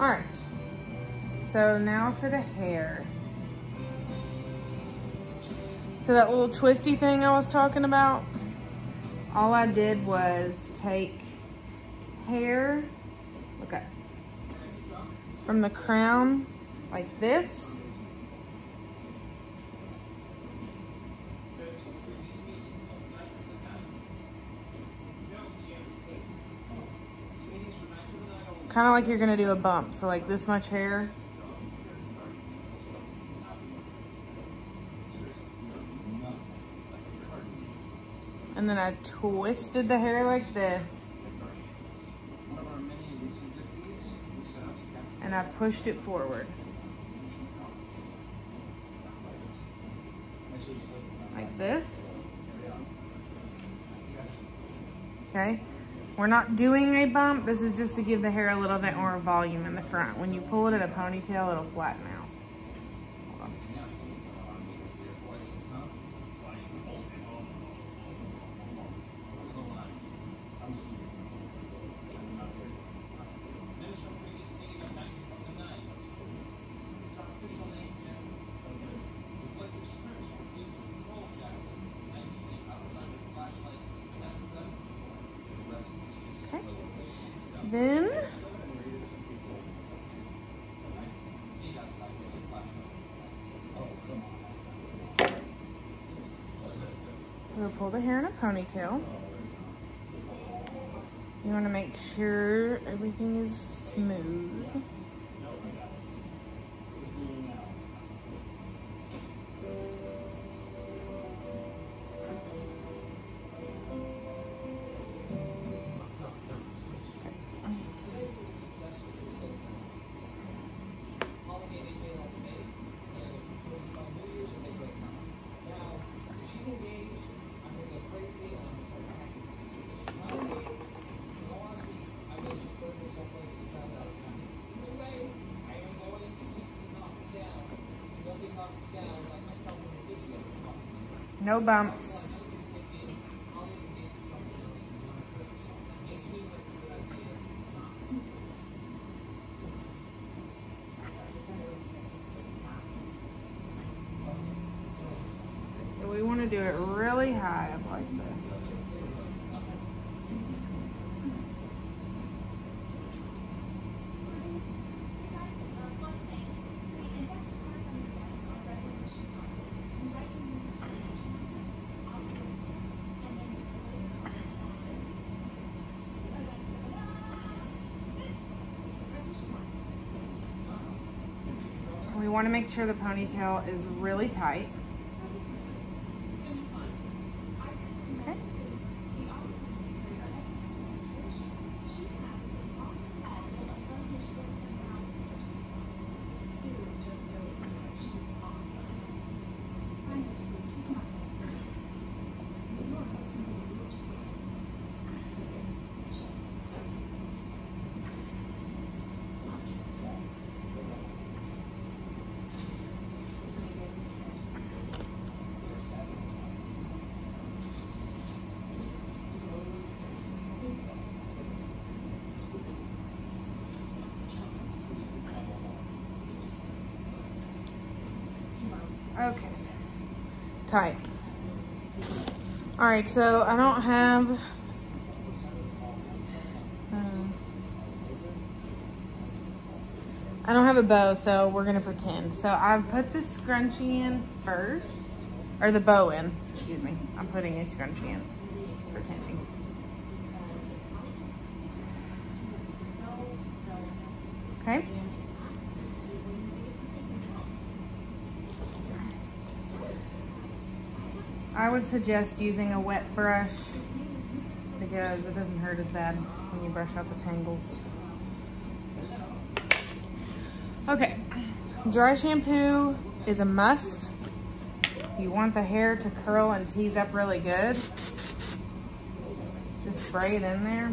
All right. So now for the hair. So that little twisty thing I was talking about, all I did was take hair, look at, from the crown like this. Kind of like you're gonna do a bump. So like this much hair. And then I twisted the hair like this. And I pushed it forward. Like this. Okay. We're not doing a bump. This is just to give the hair a little bit more volume in the front. When you pull it in a ponytail, it'll flatten pull the hair in a ponytail. You want to make sure everything is smooth. No bumps. So we want to do it really high up like this. We want to make sure the ponytail is really tight. Okay. Okay. Tight. All right, so I don't have. um, I don't have a bow, so we're gonna pretend. So I've put the scrunchie in first, or the bow in. Excuse me. I'm putting a scrunchie in, pretending. Okay. I would suggest using a wet brush because it doesn't hurt as bad when you brush out the tangles. Okay, dry shampoo is a must. If you want the hair to curl and tease up really good, just spray it in there.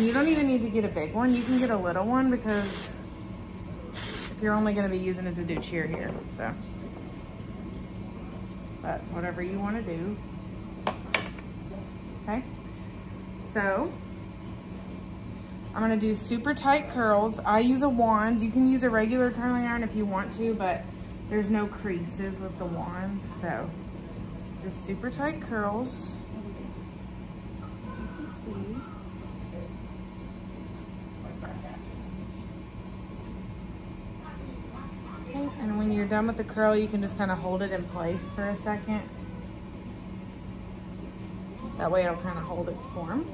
And you don't even need to get a big one. You can get a little one because if you're only going to be using it to do cheer here, so. That's whatever you want to do. Okay. So I'm gonna do super tight curls. I use a wand. You can use a regular curling iron if you want to, but there's no creases with the wand. So just super tight curls. And when you're done with the curl, you can just kind of hold it in place for a second. That way it'll kind of hold its form.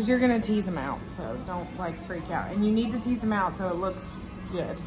Because you're gonna tease them out so don't like freak out. And you need to tease them out so it looks good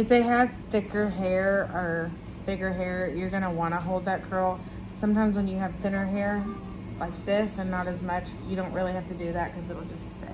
If they have thicker hair or bigger hair, you're gonna wanna hold that curl. Sometimes when you have thinner hair, like this and not as much, you don't really have to do that because it'll just stay.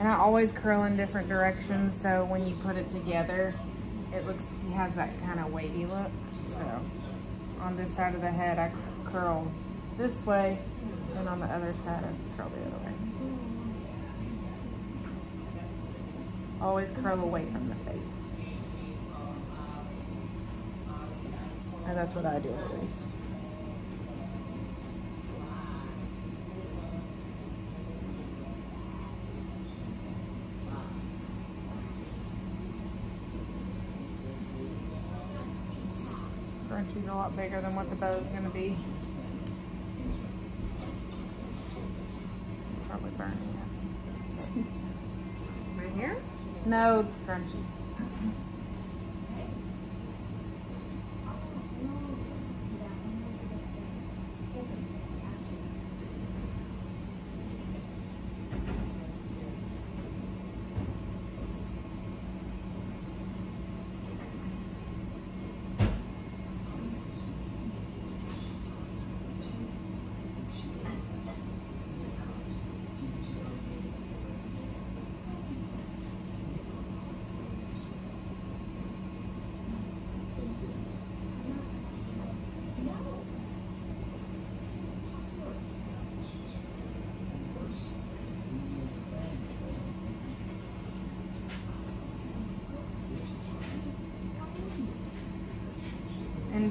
And I always curl in different directions, so when you put it together, it looks, it has that kind of wavy look. So on this side of the head, I curl this way, and on the other side, I curl the other way. Always curl away from the face. And that's what I do at least. Scrunchie's a lot bigger than what the bow is going to be. Probably burning it. right here? No, scrunchie. And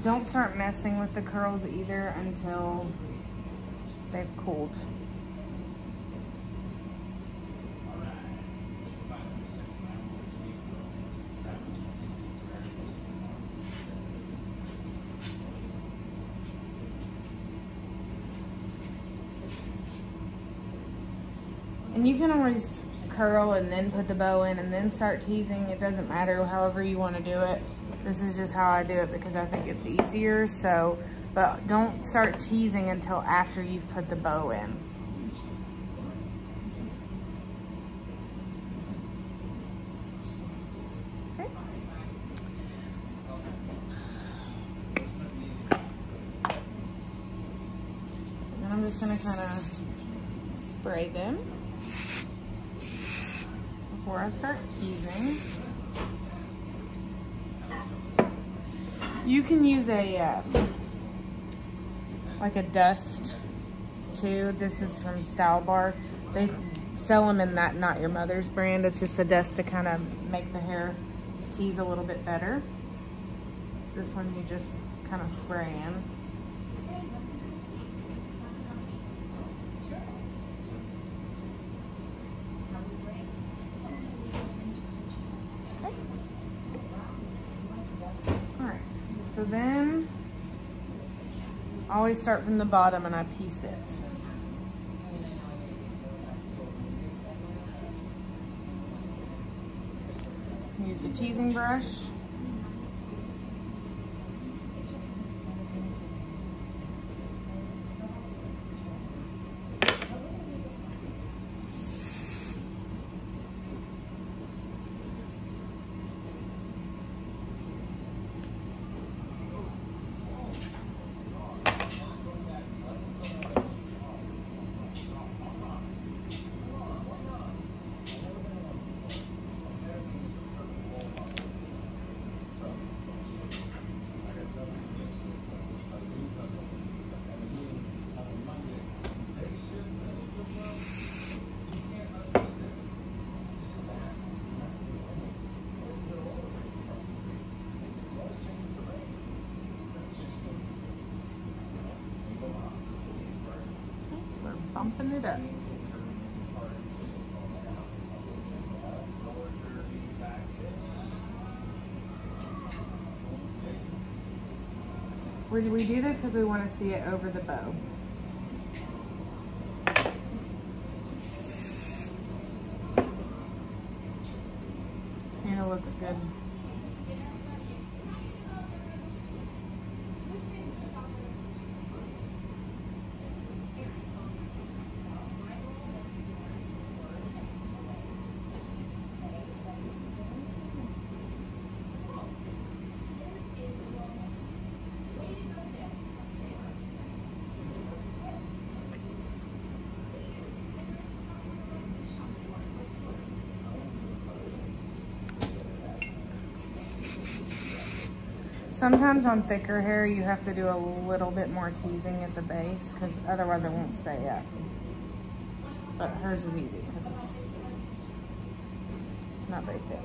don't start messing with the curls either until they've cooled. And you can always curl and then put the bow in and then start teasing. It doesn't matter however you want to do it. This is just how I do it because I think it's easier. So, but don't start teasing until after you've put the bow in. And I'm just gonna kind of spray them before I start teasing. You can use a, um, like a dust too. This is from Style Bar. They sell them in that Not Your Mother's brand. It's just a dust to kind of make the hair tease a little bit better. This one you just kind of spray in. Then, always start from the bottom and I piece it. Use the teasing brush. It up. We, we do this because we want to see it over the bow. And it looks good. Sometimes on thicker hair, you have to do a little bit more teasing at the base because otherwise it won't stay up. But hers is easy because it's not very thick.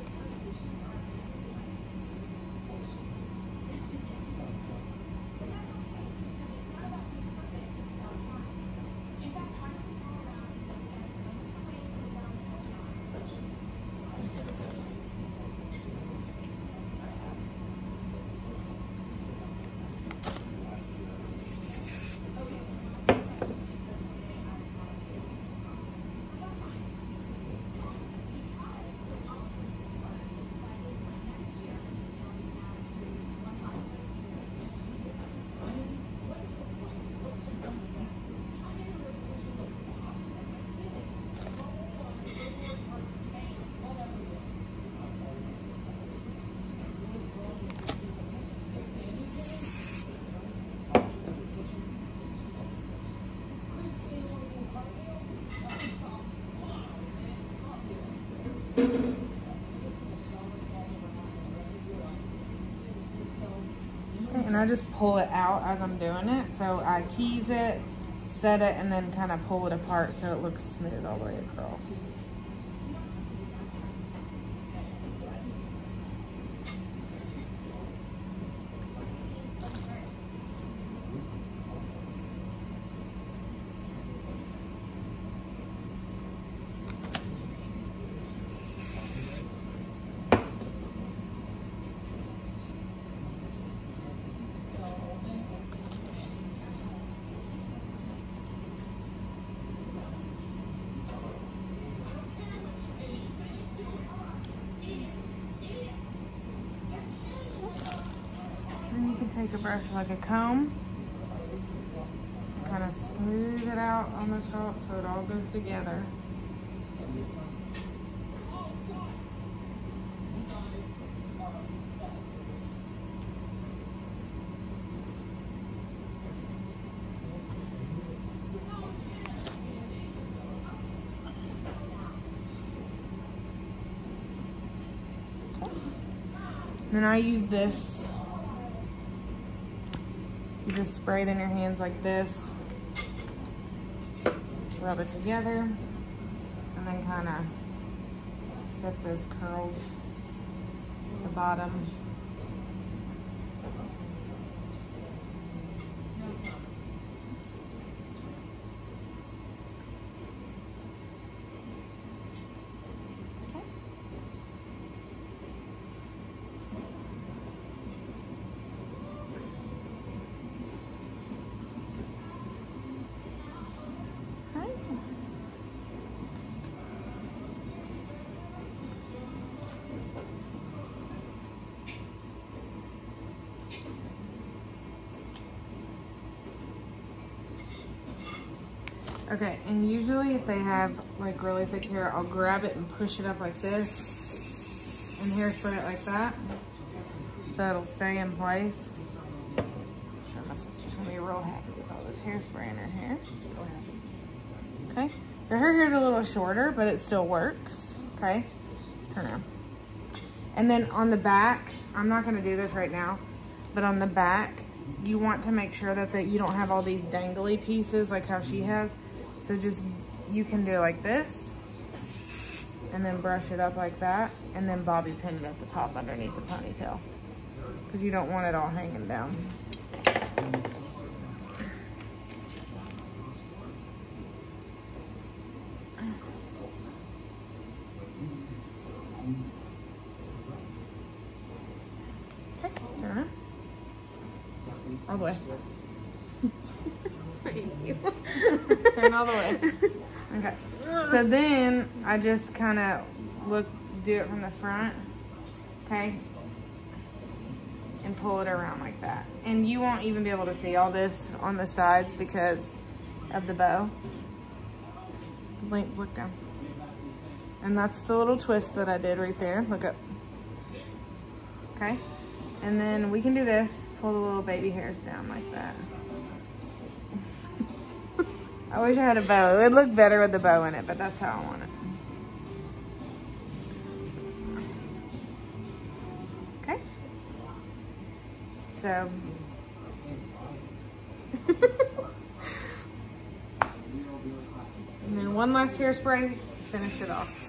And I just pull it out as I'm doing it. So I tease it, set it, and then kind of pull it apart so it looks smooth all the way across. a brush like a comb. Kind of smooth it out on the top so it all goes together. And I use this you just spray it in your hands like this. Rub it together. And then kind of set those curls at the bottom. Okay, and usually if they have like really thick hair, I'll grab it and push it up like this and hairspray it like that so it'll stay in place. I'm sure my sister's gonna be real happy with all this hairspray in her hair. Okay, so her hair's a little shorter, but it still works. Okay, turn around. And then on the back, I'm not gonna do this right now, but on the back, you want to make sure that, that you don't have all these dangly pieces like how she has. So just, you can do like this and then brush it up like that and then bobby pin it at the top underneath the ponytail because you don't want it all hanging down. All the way. Turn all the way. Okay. So then I just kind of look, do it from the front. Okay. And pull it around like that. And you won't even be able to see all this on the sides because of the bow. Link, look down. And that's the little twist that I did right there. Look up. Okay. And then we can do this. Pull the little baby hairs down like that. I wish I had a bow. It would look better with the bow in it, but that's how I want it. Okay. So. and then one last hairspray to finish it off.